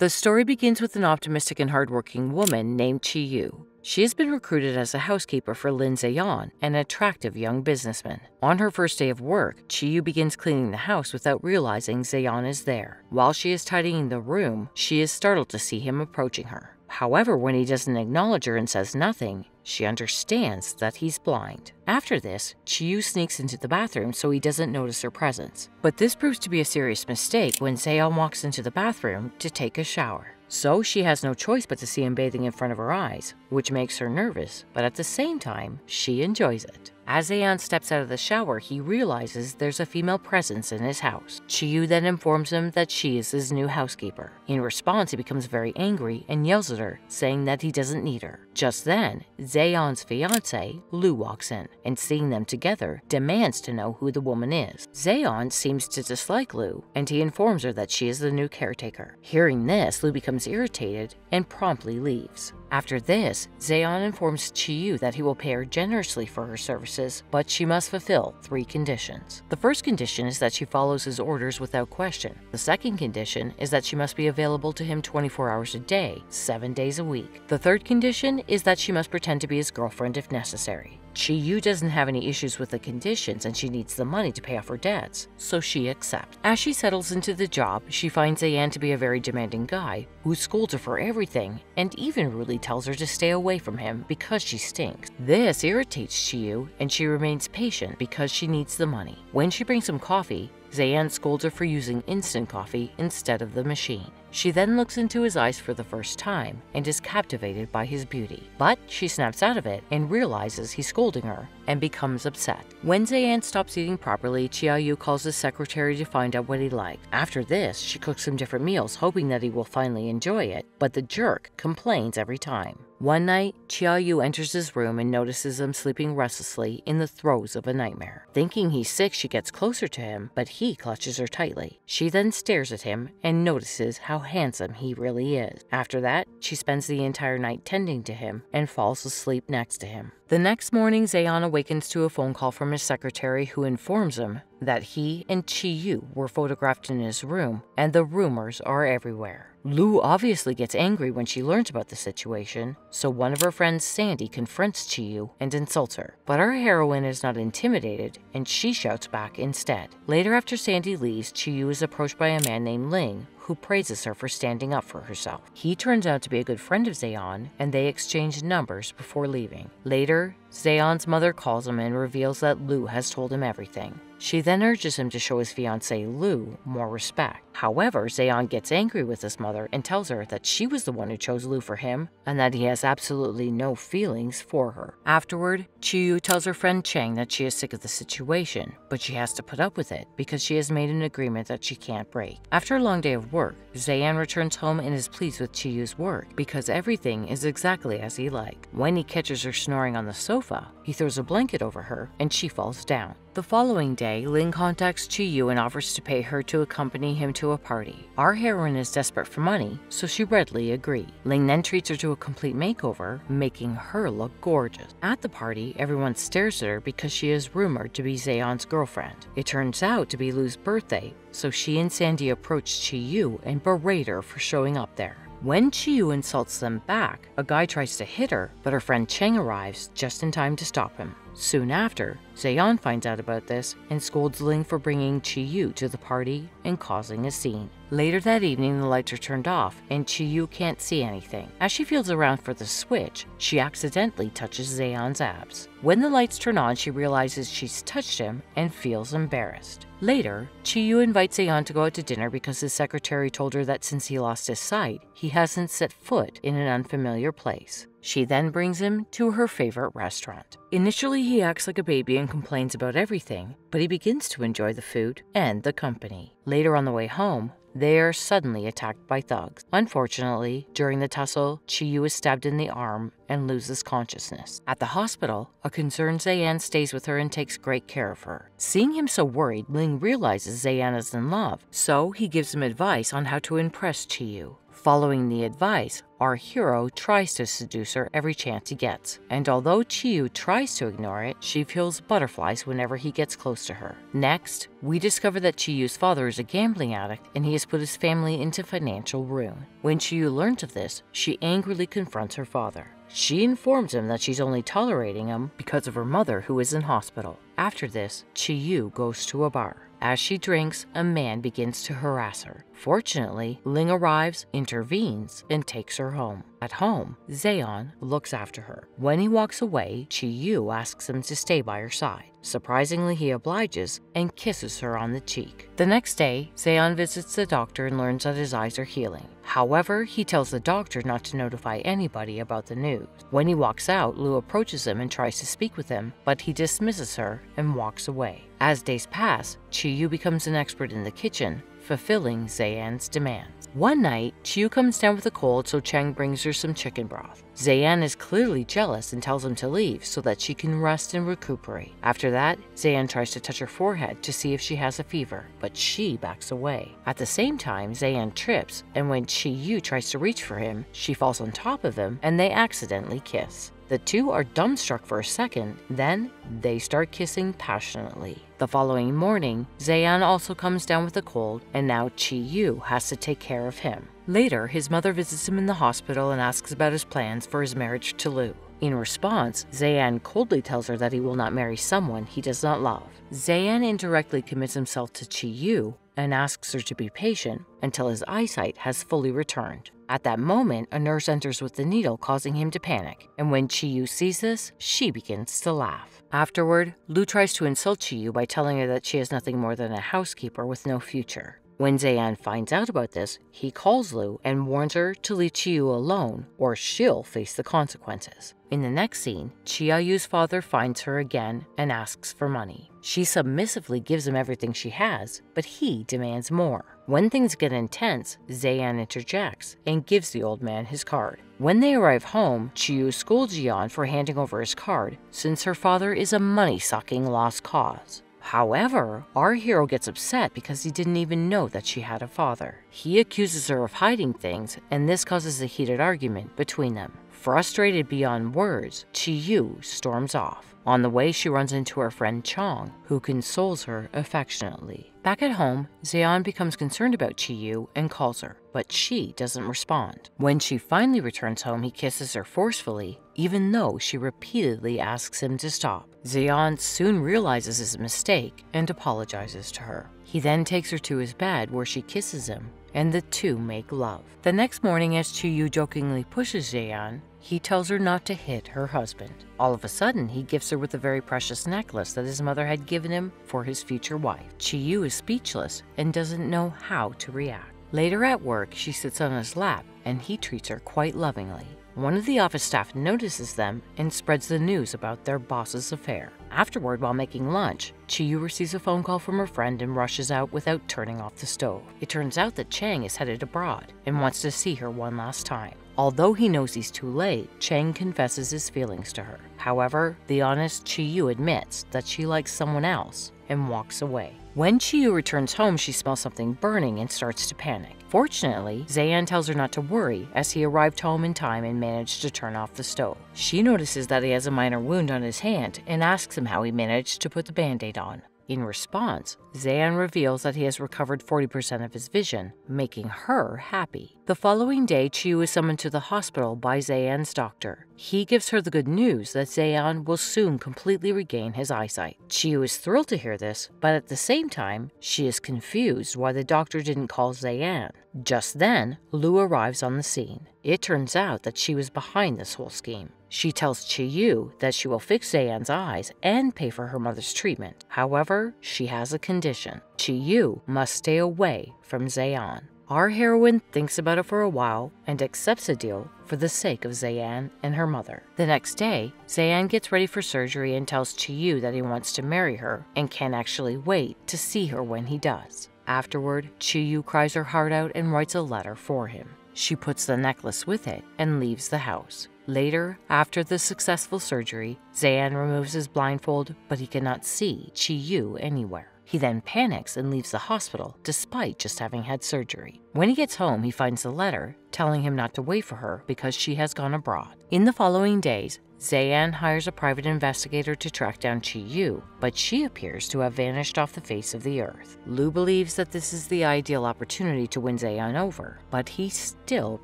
The story begins with an optimistic and hardworking woman named Chi Yu. She has been recruited as a housekeeper for Lin Zeyan, an attractive young businessman. On her first day of work, Chiyu begins cleaning the house without realizing Zeyan is there. While she is tidying the room, she is startled to see him approaching her. However, when he doesn't acknowledge her and says nothing, she understands that he's blind. After this, Chiyu sneaks into the bathroom so he doesn't notice her presence. But this proves to be a serious mistake when Zeyan walks into the bathroom to take a shower. So she has no choice but to see him bathing in front of her eyes, which makes her nervous, but at the same time, she enjoys it. As Zeyan steps out of the shower, he realizes there's a female presence in his house. Chiyu then informs him that she is his new housekeeper. In response, he becomes very angry and yells at her, saying that he doesn't need her. Just then, Zeyan's fiance, Lu, walks in, and seeing them together, demands to know who the woman is. Zeyan seems to dislike Lu, and he informs her that she is the new caretaker. Hearing this, Lu becomes irritated and promptly leaves. After this, Zayon informs Chiyu that he will pay her generously for her services, but she must fulfill three conditions. The first condition is that she follows his orders without question. The second condition is that she must be available to him 24 hours a day, 7 days a week. The third condition is that she must pretend to be his girlfriend if necessary. Chi Yu doesn't have any issues with the conditions and she needs the money to pay off her debts, so she accepts. As she settles into the job, she finds Zeyan to be a very demanding guy who scolds her for everything and even rudely tells her to stay away from him because she stinks. This irritates Chi Yu and she remains patient because she needs the money. When she brings him coffee, Zayan scolds her for using instant coffee instead of the machine. She then looks into his eyes for the first time and is captivated by his beauty. But she snaps out of it and realizes he's scolding her and becomes upset. When Zayan stops eating properly, Chiyu calls his secretary to find out what he likes. After this, she cooks him different meals, hoping that he will finally enjoy it, but the jerk complains every time. One night, Chiyu enters his room and notices him sleeping restlessly in the throes of a nightmare. Thinking he's sick, she gets closer to him, but he clutches her tightly. She then stares at him and notices how handsome he really is. After that, she spends the entire night tending to him and falls asleep next to him. The next morning, Zayon awakens to a phone call from his secretary who informs him that he and Chi Yu were photographed in his room and the rumors are everywhere. Lu obviously gets angry when she learns about the situation, so one of her friends, Sandy, confronts Chi Yu and insults her. But our heroine is not intimidated and she shouts back instead. Later, after Sandy leaves, Chi Yu is approached by a man named Ling who praises her for standing up for herself. He turns out to be a good friend of Zayon, and they exchange numbers before leaving. Later, Zayon's mother calls him and reveals that Lu has told him everything. She then urges him to show his fiancee Lu more respect. However, Zayon gets angry with his mother and tells her that she was the one who chose Lu for him and that he has absolutely no feelings for her. Afterward, Chiyu tells her friend Cheng that she is sick of the situation, but she has to put up with it because she has made an agreement that she can't break. After a long day of work, Zayan returns home and is pleased with Chiyu's work because everything is exactly as he liked. When he catches her snoring on the sofa, he throws a blanket over her and she falls down. The following day, Ling contacts Chiyu and offers to pay her to accompany him to a party. Our heroine is desperate for money, so she readily agrees. Ling then treats her to a complete makeover, making her look gorgeous. At the party, everyone stares at her because she is rumored to be Zeyan's girlfriend. It turns out to be Lu's birthday, so she and Sandy approach Chi Yu and berate her for showing up there. When Chiyu insults them back, a guy tries to hit her, but her friend Cheng arrives just in time to stop him. Soon after, Zayon finds out about this and scolds Ling for bringing Chiyu to the party and causing a scene. Later that evening, the lights are turned off and Chiyu can't see anything. As she feels around for the switch, she accidentally touches Zayon's abs. When the lights turn on, she realizes she's touched him and feels embarrassed. Later, Chiyu invites Zayon to go out to dinner because his secretary told her that since he lost his sight, he hasn't set foot in an unfamiliar place. She then brings him to her favorite restaurant. Initially, he acts like a baby and complains about everything, but he begins to enjoy the food and the company. Later on the way home, they are suddenly attacked by thugs. Unfortunately, during the tussle, Chiyu is stabbed in the arm and loses consciousness. At the hospital, a concerned Zayan stays with her and takes great care of her. Seeing him so worried, Ling realizes Zayan is in love, so he gives him advice on how to impress Chiyu. Following the advice, our hero tries to seduce her every chance he gets, and although Chiyu tries to ignore it, she feels butterflies whenever he gets close to her. Next, we discover that Chiyu's father is a gambling addict and he has put his family into financial ruin. When Chiyu learns of this, she angrily confronts her father. She informs him that she's only tolerating him because of her mother who is in hospital. After this, Chiyu goes to a bar. As she drinks, a man begins to harass her. Fortunately, Ling arrives, intervenes, and takes her home. At home, Zeyan looks after her. When he walks away, Chi Yu asks him to stay by her side. Surprisingly, he obliges and kisses her on the cheek. The next day, Zeyan visits the doctor and learns that his eyes are healing. However, he tells the doctor not to notify anybody about the news. When he walks out, Lu approaches him and tries to speak with him, but he dismisses her and walks away. As days pass, Chi Yu becomes an expert in the kitchen, fulfilling Zayan's demands. One night, Chiyu comes down with a cold, so Cheng brings her some chicken broth. Zayan is clearly jealous and tells him to leave so that she can rest and recuperate. After that, Zayan tries to touch her forehead to see if she has a fever, but she backs away. At the same time, Zayan trips, and when Chiyu tries to reach for him, she falls on top of him and they accidentally kiss. The two are dumbstruck for a second, then they start kissing passionately. The following morning, Zayan also comes down with a cold, and now Chi Yu has to take care of him. Later, his mother visits him in the hospital and asks about his plans for his marriage to Lu. In response, Zayan coldly tells her that he will not marry someone he does not love. Zayan indirectly commits himself to Chi Yu and asks her to be patient until his eyesight has fully returned. At that moment, a nurse enters with the needle, causing him to panic, and when Chiyu sees this, she begins to laugh. Afterward, Lu tries to insult Chiyu by telling her that she is nothing more than a housekeeper with no future. When Zayan finds out about this, he calls Lu and warns her to leave Chiyu alone or she'll face the consequences. In the next scene, Chiyu's father finds her again and asks for money. She submissively gives him everything she has, but he demands more. When things get intense, Zayan interjects and gives the old man his card. When they arrive home, Chiyu scolds Zeyan for handing over his card, since her father is a money-sucking lost cause. However, our hero gets upset because he didn't even know that she had a father. He accuses her of hiding things, and this causes a heated argument between them. Frustrated beyond words, Chiyu storms off. On the way, she runs into her friend Cheng, who consoles her affectionately. Back at home, Zeyan becomes concerned about Chiyu and calls her, but she doesn't respond. When she finally returns home, he kisses her forcefully, even though she repeatedly asks him to stop. Zeyan soon realizes his mistake and apologizes to her. He then takes her to his bed where she kisses him, and the two make love. The next morning, as Chiyu jokingly pushes Zeyan, he tells her not to hit her husband. All of a sudden, he gifts her with a very precious necklace that his mother had given him for his future wife. Chiyu is speechless and doesn't know how to react. Later at work, she sits on his lap and he treats her quite lovingly. One of the office staff notices them and spreads the news about their boss's affair. Afterward, while making lunch, Chiyu receives a phone call from her friend and rushes out without turning off the stove. It turns out that Cheng is headed abroad and wants to see her one last time. Although he knows he's too late, Cheng confesses his feelings to her. However, the honest Chiyu admits that she likes someone else and walks away. When Chiyu returns home, she smells something burning and starts to panic. Fortunately, Zayan tells her not to worry as he arrived home in time and managed to turn off the stove. She notices that he has a minor wound on his hand and asks him how he managed to put the band-aid on. In response, Zayan reveals that he has recovered 40% of his vision, making her happy. The following day, Chiyu is summoned to the hospital by Zayan's doctor. He gives her the good news that Zayan will soon completely regain his eyesight. Chiyu is thrilled to hear this, but at the same time, she is confused why the doctor didn't call Zayan. Just then, Lu arrives on the scene. It turns out that she was behind this whole scheme. She tells Chiyu that she will fix Zayan's eyes and pay for her mother's treatment. However, she has a condition. Chiyu must stay away from Zayan. Our heroine thinks about it for a while and accepts a deal for the sake of Zayan and her mother. The next day, Zayan gets ready for surgery and tells Chiyu that he wants to marry her and can't actually wait to see her when he does. Afterward, Chiyu cries her heart out and writes a letter for him. She puts the necklace with it and leaves the house. Later, after the successful surgery, Zayan removes his blindfold, but he cannot see Chi Yu anywhere. He then panics and leaves the hospital despite just having had surgery. When he gets home, he finds a letter telling him not to wait for her because she has gone abroad. In the following days, Zayan hires a private investigator to track down Chi Yu, but she appears to have vanished off the face of the earth. Lu believes that this is the ideal opportunity to win Zayan over, but he still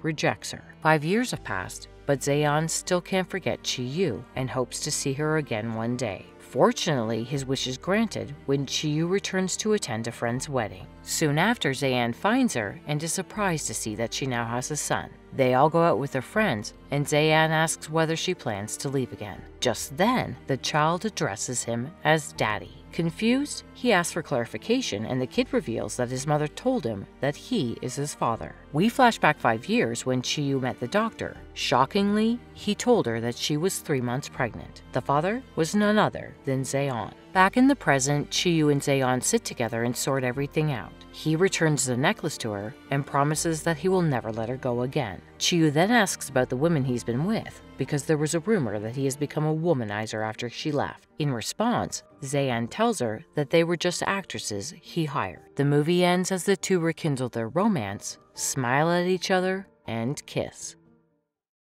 rejects her. Five years have passed, but Zayan still can't forget Chi Yu and hopes to see her again one day. Fortunately, his wish is granted when Chi Yu returns to attend a friend's wedding. Soon after, Zayan finds her and is surprised to see that she now has a son. They all go out with their friends, and Zayan asks whether she plans to leave again. Just then, the child addresses him as Daddy. Confused, he asks for clarification, and the kid reveals that his mother told him that he is his father. We flash back five years when Chiyu met the doctor. Shockingly, he told her that she was three months pregnant. The father was none other than Zayon. Back in the present, Chiyu and Zayon sit together and sort everything out. He returns the necklace to her and promises that he will never let her go again. Chiyu then asks about the women he's been with, because there was a rumor that he has become a womanizer after she left. In response, Zayan tells her that they were just actresses he hired. The movie ends as the two rekindle their romance, smile at each other, and kiss.